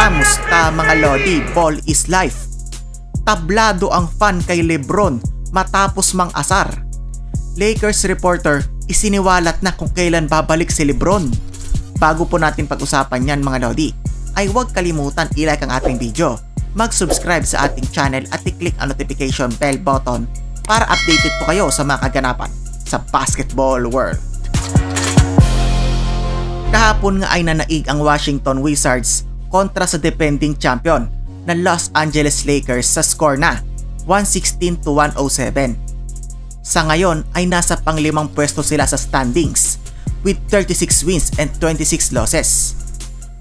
Kamusta mga Lodi? Ball is life. Tablado ang fan kay Lebron matapos mang asar. Lakers reporter isiniwalat na kung kailan babalik si Lebron. Bago po natin pag-usapan yan mga Lodi, ay huwag kalimutan i-like ang ating video, mag-subscribe sa ating channel at i-click ang notification bell button para updated po kayo sa mga kaganapan sa basketball world. Kahapon nga ay nanaig ang Washington Wizards kontra sa defending champion na Los Angeles Lakers sa score na 116 to 107. Sa ngayon ay nasa panglimang pwesto sila sa standings with 36 wins and 26 losses.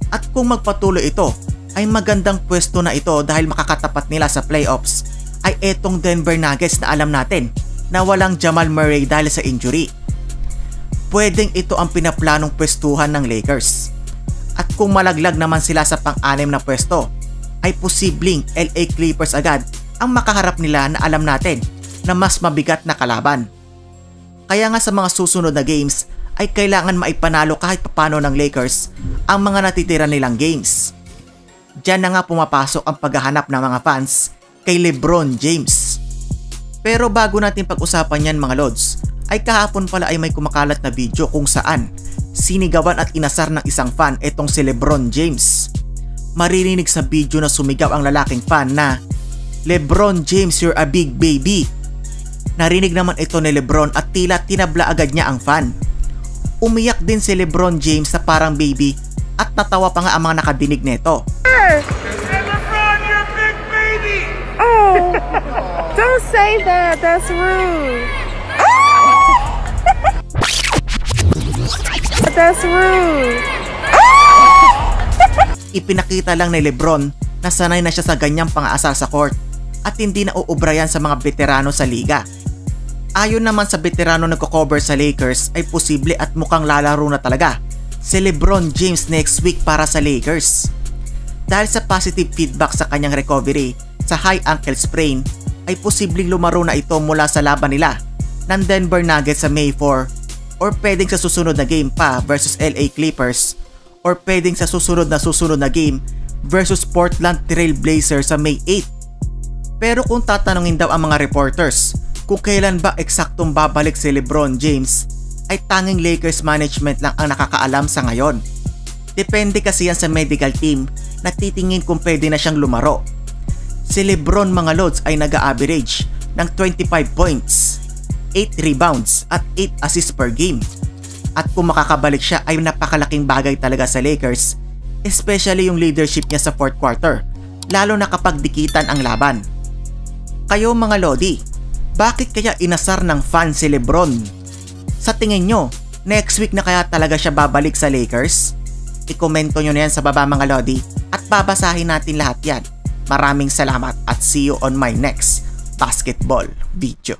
At kung magpatuloy ito, ay magandang pwesto na ito dahil makakatapat nila sa playoffs ay etong Denver Nuggets na alam natin na walang Jamal Murray dahil sa injury. Pwedeng ito ang pinaplanong pwestuhan ng Lakers. Kung malaglag naman sila sa pang-anim na pwesto, ay posibleng LA Clippers agad ang makaharap nila na alam natin na mas mabigat na kalaban. Kaya nga sa mga susunod na games ay kailangan maipanalo kahit papano ng Lakers ang mga natitira nilang games. Diyan na nga pumapasok ang paghahanap ng mga fans kay Lebron James. Pero bago natin pag-usapan yan mga Lods, ay kahapon pala ay may kumakalat na video kung saan sinigawan at inasar ng isang fan itong si Lebron James. Maririnig sa video na sumigaw ang lalaking fan na Lebron James you're a big baby. Narinig naman ito ni Lebron at tila tinabla agad niya ang fan. Umiyak din si Lebron James na parang baby at natawa pa nga ang mga nakadinig nito. LeBron, you're a big baby! Oh, don't say that. That's rude. That's rude. Ipinakita lang ni Lebron na sanay na siya sa ganyang pang-aasar sa court at hindi na uubra yan sa mga veterano sa liga. Ayon naman sa veterano nagko-cover sa Lakers ay posible at mukhang lalaro na talaga si Lebron James next week para sa Lakers. Dahil sa positive feedback sa kanyang recovery sa high ankle sprain ay posibleng lumaro na ito mula sa laban nila ng Denver Nuggets sa May 4 or pwedeng sa susunod na game pa versus LA Clippers or pwedeng sa susunod na susunod na game versus Portland Trail Blazers sa May 8. Pero kung tatanungin daw ang mga reporters kung kailan ba eksaktong babalik si Lebron James ay tanging Lakers management lang ang nakakaalam sa ngayon. Depende kasi yan sa medical team na titingin kung pwede na siyang lumaro. Si Lebron mga loads ay nag-average ng 25 points, 8 rebounds at 8 assists per game. At kung makakabalik siya ay napakalaking bagay talaga sa Lakers, especially yung leadership niya sa fourth quarter, lalo na kapag dikitan ang laban. Kayo mga Lodi, bakit kaya inasar ng fan si Lebron? Sa tingin nyo, next week na kaya talaga siya babalik sa Lakers? I-komento nyo na yan sa baba mga Lodi at babasahin natin lahat yan. Maraming salamat at see you on my next basketball video.